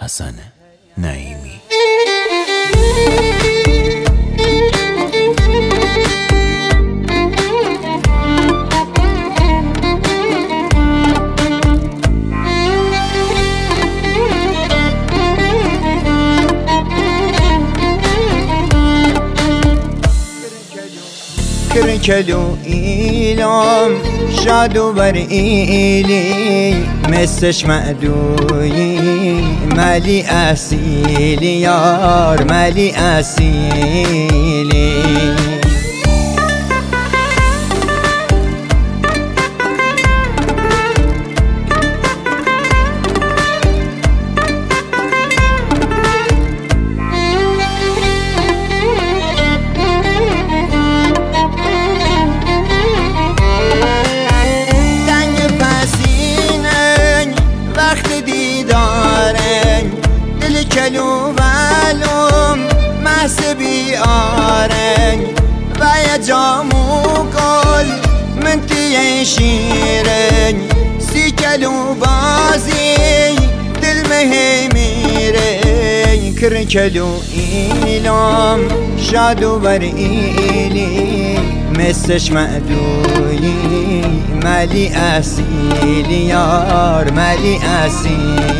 Hassan Naimi. نعیمی کرکلو ایلام شادو بر ایلی مسش معدوی مالی اصیلی یار مالی اصیلی. شیرنگ سی کلو بازی دل مهی میره. کر کلو ایلام شادو بر ایلی. مسش معدوی مالی اصیلی یار مالی اصیلی.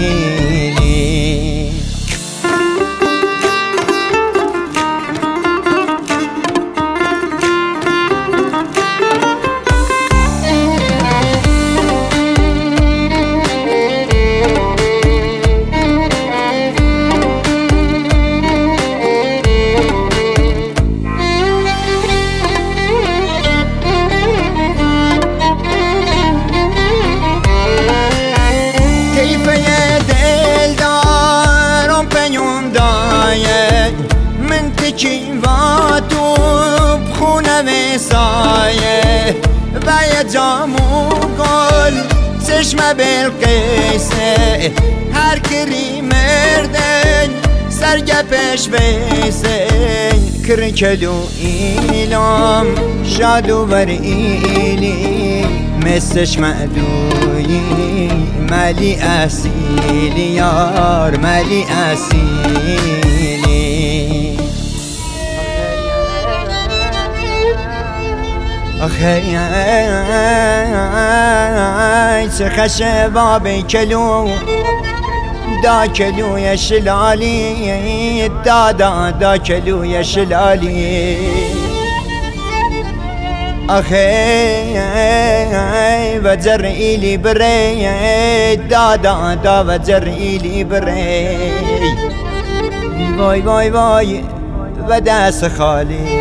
کی و تو بخونه سایه و یه جامو گل. چشم بلقیسه هر کری مردن سرگپش بیسه کرکلو ایلام شادو بر ایلی. مسش معدوی مالی اصیلی. یار مالی اصیلی. آخه چه خشه باب کلو دا کلوی شلالی دا دا دا کلوی شلالی. آخه و جر ایلی بری دا دا دا و جر ایلی بری وای وای وای و دست خالی.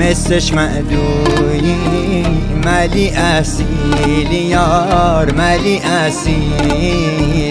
مسش معدوی مالی اصیلی یار مالی اصیلی